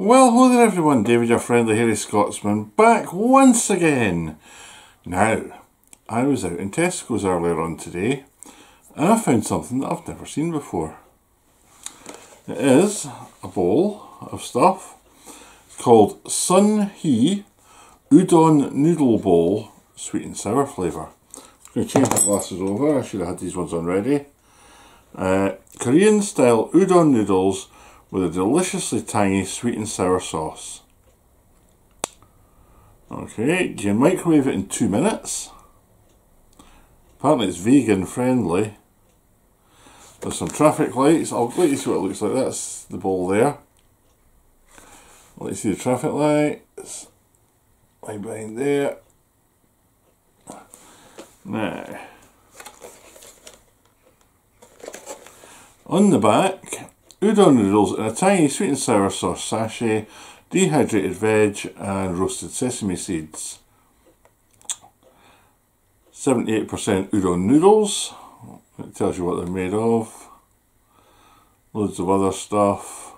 Well, hello there everyone, David your friendly hairy Scotsman, back once again. Now, I was out in Tesco's earlier on today, and I found something that I've never seen before. It is a bowl of stuff called Sun Hee Udon Noodle Bowl, sweet and sour flavour. I'm going to change my glasses over, I should have had these ones on ready. Uh, Korean style udon noodles with a deliciously tangy sweet and sour sauce. Okay, you microwave it in two minutes. Apparently it's vegan friendly. There's some traffic lights. I'll let you see what it looks like. That's the bowl there. Let you see the traffic lights. Right behind there. Now, on the back, udon noodles in a tiny sweet and sour sauce sachet, dehydrated veg and roasted sesame seeds. 78% udon noodles, it tells you what they're made of. Loads of other stuff.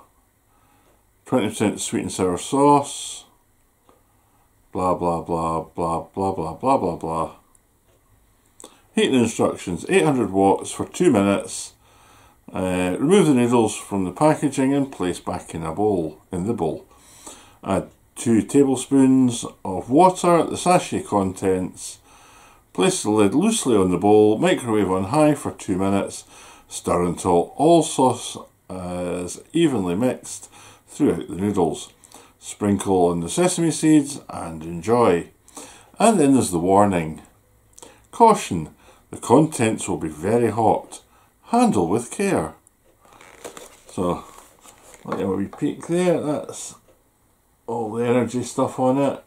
20% sweet and sour sauce. Blah blah blah blah blah blah blah blah blah. Heating instructions 800 watts for 2 minutes uh, remove the noodles from the packaging and place back in a bowl, in the bowl. Add 2 tablespoons of water, the sachet contents. Place the lid loosely on the bowl, microwave on high for 2 minutes. Stir until all sauce is evenly mixed throughout the noodles. Sprinkle on the sesame seeds and enjoy. And then there's the warning. Caution, the contents will be very hot handle with care. So, let me wee peek there, that's all the energy stuff on it.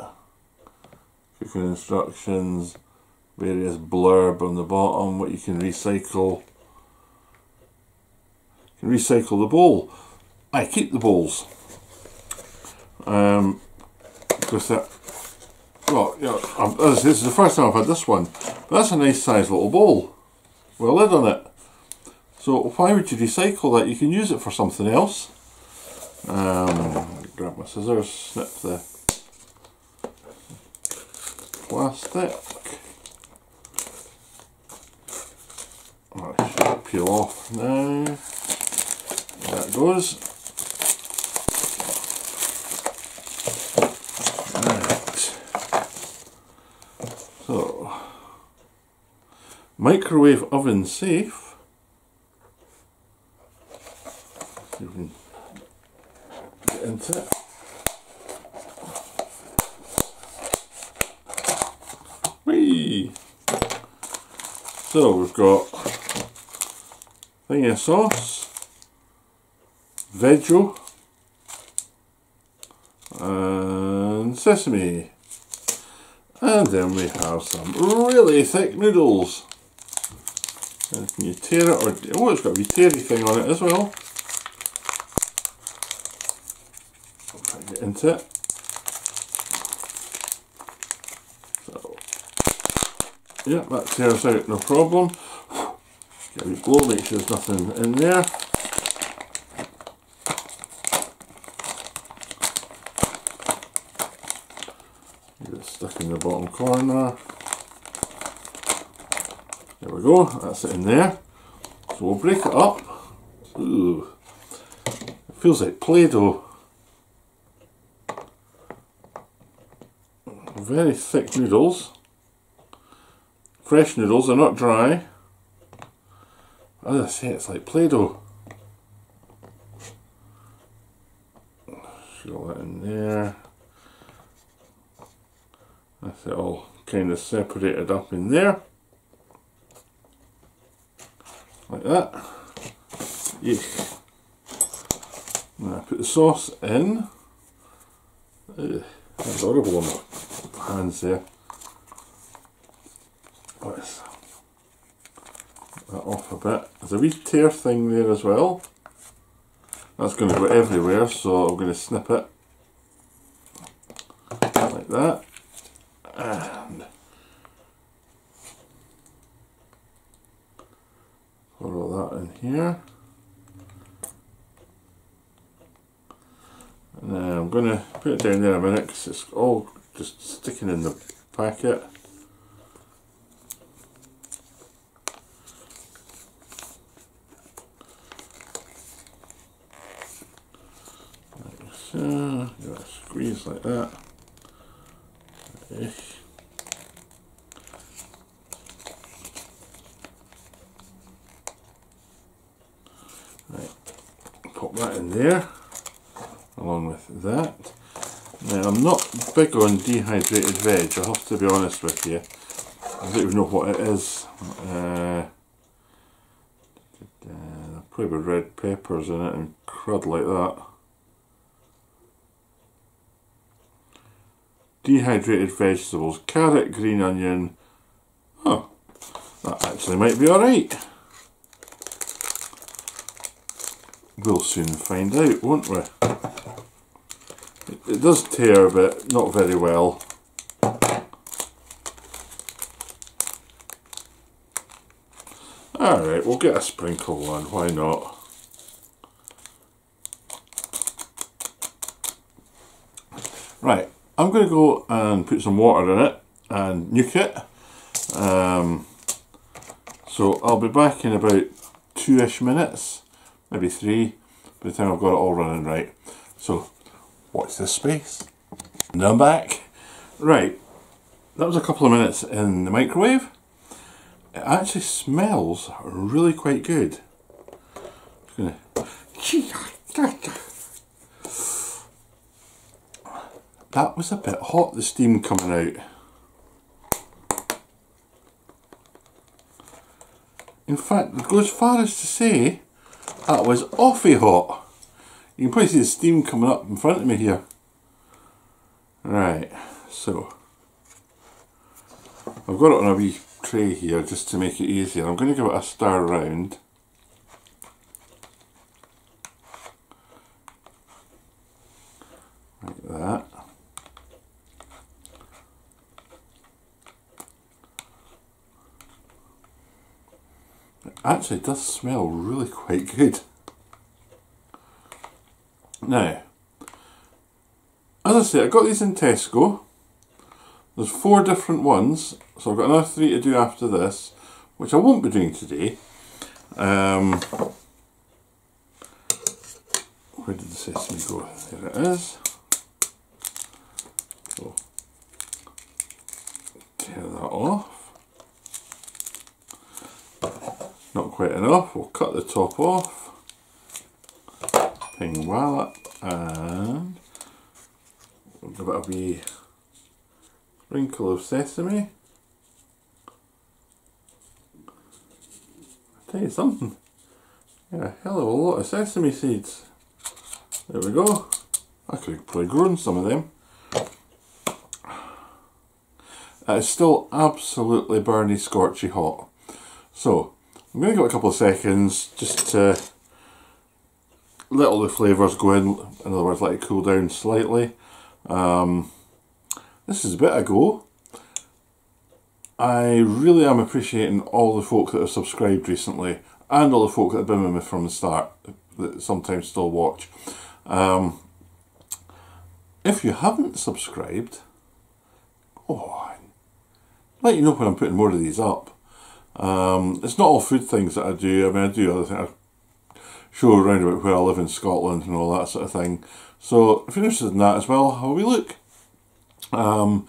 Cooking instructions, various blurb on the bottom, what you can recycle. You can recycle the bowl. I keep the bowls. Um, because that, well, know, this is the first time I've had this one, but that's a nice size little bowl with a lid on it. So why would you recycle that? You can use it for something else. Um, grab my scissors, snip the plastic. Should peel off now. There it goes. So, microwave oven safe. You can get into it. Whee! So we've got thing of sauce, veggie, and sesame. And then we have some really thick noodles. And can you tear it or oh it's got a teary thing on it as well. Into it. So, yeah, that tears out no problem. A wee blow, make sure there's nothing in there. Get it stuck in the bottom corner. There we go, that's it in there. So we'll break it up. Ooh, it feels like Play-Doh. Very thick noodles. Fresh noodles, they're not dry. As I say, it's like Play-Doh. Show that in there. That's it all kind of separated up in there. Like that. Yeah. Now I put the sauce in. Ugh, that's horrible on hands there. Let's that off a bit. There's a wee tear thing there as well. That's going to go everywhere, so I'm going to snip it like that. And put all that in here. Now I'm going to put it down there a minute because it's all just sticking in the packet. Like so, uh, squeeze like that. Ish. Right, pop that in there along with that. I'm not big on dehydrated veg, I have to be honest with you. I don't even know what it is. Uh, uh, probably red peppers in it and crud like that. Dehydrated vegetables, carrot, green onion. Oh, that actually might be alright. We'll soon find out, won't we? It does tear a bit, not very well. Alright, we'll get a sprinkle one, why not? Right, I'm going to go and put some water in it and nuke it. Um, so I'll be back in about two-ish minutes, maybe three, by the time I've got it all running right. So watch this space. And I'm back. Right, that was a couple of minutes in the microwave. It actually smells really quite good. That was a bit hot, the steam coming out. In fact, it goes far as to say that was awfully hot. You can probably see the steam coming up in front of me here. Right, so I've got it on a wee tray here just to make it easier. I'm going to give it a stir round. Like that. It actually does smell really quite good. Now, as I say, I got these in Tesco. There's four different ones, so I've got another three to do after this, which I won't be doing today. Um, where did the sesame go? There it is. So, tear that off. Not quite enough, we'll cut the top off. Ping wallop and we'll give it a wee sprinkle of sesame. I'll tell you something, yeah, a hell of a lot of sesame seeds. There we go. I could have probably grown some of them. It's still absolutely burny, scorchy hot. So, I'm going to give it a couple of seconds just to let all the flavours go in, in other words, let it cool down slightly. Um, this is a bit ago. I really am appreciating all the folk that have subscribed recently and all the folk that have been with me from the start that sometimes still watch. Um, if you haven't subscribed, oh, let you know when I'm putting more of these up. Um, it's not all food things that I do. I mean, I do other things show around about where I live in Scotland and all that sort of thing. So if you're interested in that as well, a wee look. Um,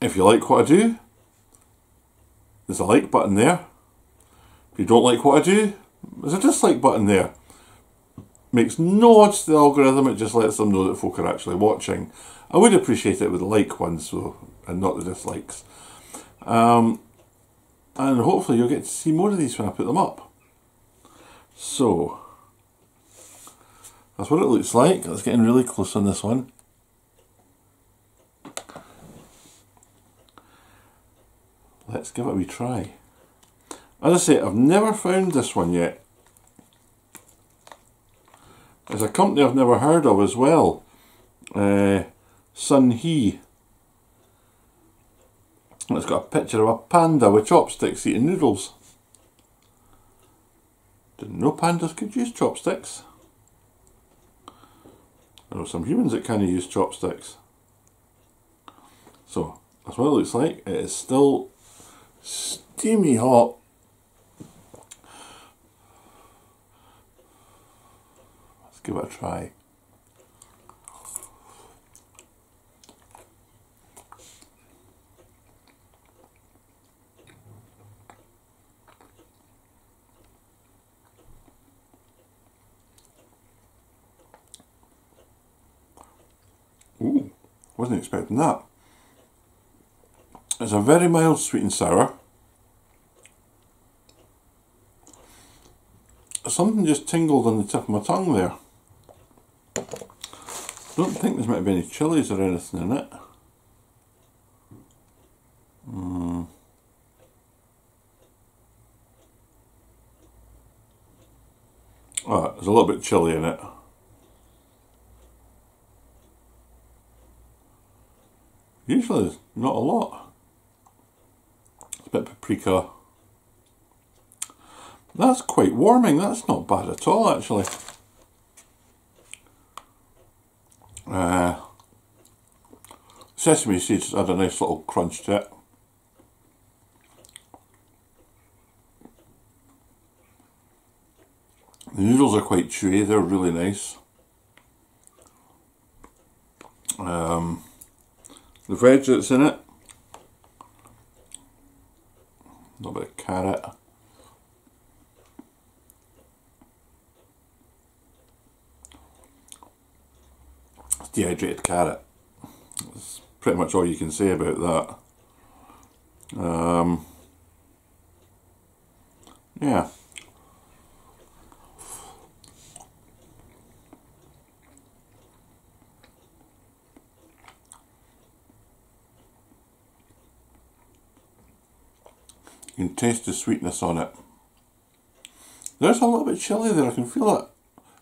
if you like what I do, there's a like button there. If you don't like what I do, there's a dislike button there. Makes no odds to the algorithm, it just lets them know that folk are actually watching. I would appreciate it with the like ones though, and not the dislikes. Um, and hopefully you'll get to see more of these when I put them up. So, that's what it looks like. It's getting really close on this one. Let's give it a wee try. As I say, I've never found this one yet. There's a company I've never heard of as well. Uh, Sun Hee. It's got a picture of a panda with chopsticks eating noodles. Didn't know pandas could use chopsticks. There are some humans that kind of use chopsticks. So, that's what it looks like. It is still steamy hot. Let's give it a try. Ooh, wasn't expecting that. It's a very mild sweet and sour. Something just tingled on the tip of my tongue there. I don't think there's might be any chilies or anything in it. Mm. Oh, there's a little bit chili in it. Usually there's not a lot. It's a bit paprika. That's quite warming, that's not bad at all actually. Uh, sesame seeds add a nice little crunch to it. The noodles are quite chewy, they're really nice. Um, the veg that's in it. A little bit of carrot. It's dehydrated carrot. That's pretty much all you can say about that. Um, yeah. You can taste the sweetness on it. There's a little bit chili there, I can feel it.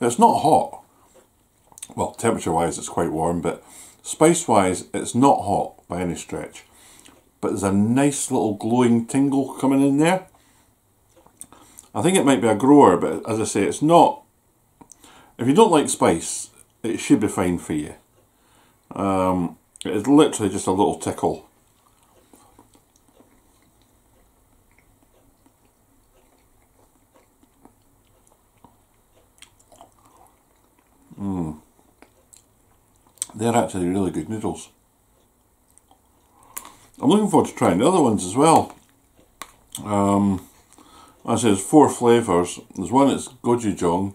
It's not hot. Well, temperature wise it's quite warm, but spice wise it's not hot by any stretch. But there's a nice little glowing tingle coming in there. I think it might be a grower, but as I say, it's not. If you don't like spice, it should be fine for you. Um, it's literally just a little tickle They're actually really good noodles. I'm looking forward to trying the other ones as well. Um, I say there's four flavours. There's one that's gochujang.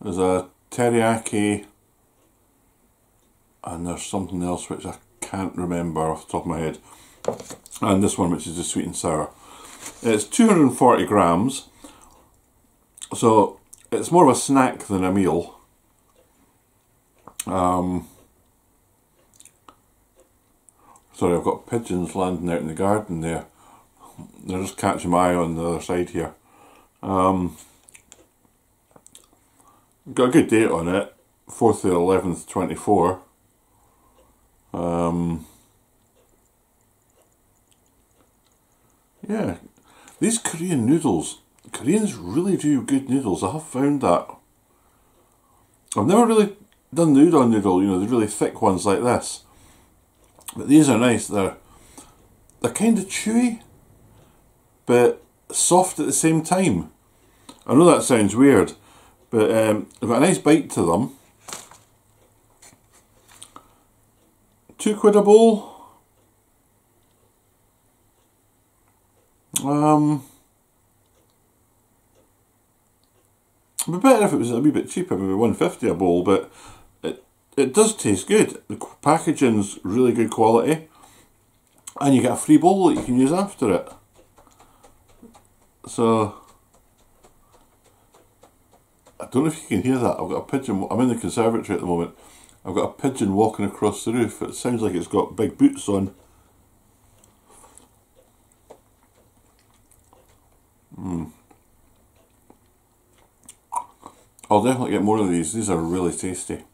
There's a teriyaki. And there's something else which I can't remember off the top of my head. And this one which is the sweet and sour. It's 240 grams. So it's more of a snack than a meal. Um, sorry, I've got pigeons landing out in the garden there. They're just catching my eye on the other side here. Um, got a good date on it, 4th of 11th, 24. Um, yeah, these Korean noodles, Koreans really do good noodles. I have found that. I've never really done noodle noodle, you know, the really thick ones like this. But these are nice. They're they're kind of chewy, but soft at the same time. I know that sounds weird, but um, they've got a nice bite to them. Two quid a bowl. Um, it'd be better if it was a wee bit cheaper, maybe one fifty a bowl. But it does taste good. The packaging's really good quality. And you get a free bowl that you can use after it. So, I don't know if you can hear that. I've got a pigeon. I'm in the conservatory at the moment. I've got a pigeon walking across the roof. It sounds like it's got big boots on. Mm. I'll definitely get more of these. These are really tasty.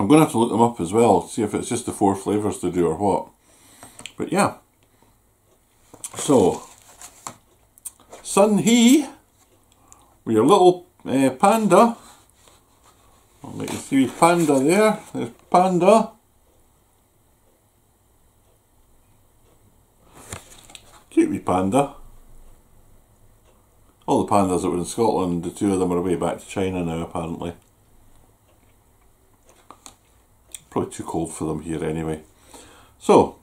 I'm going to have to look them up as well, see if it's just the four flavours to do or what. But yeah. So, Sun Hee, with your little uh, panda. I'll make you see panda there. There's panda. Cute wee panda. All the pandas that were in Scotland, the two of them are away back to China now apparently. Probably too cold for them here anyway. So,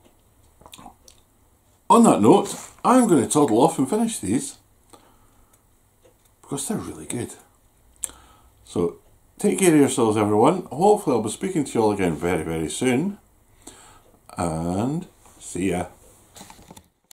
on that note, I'm going to toddle off and finish these because they're really good. So, take care of yourselves, everyone. Hopefully, I'll be speaking to you all again very, very soon. And see ya.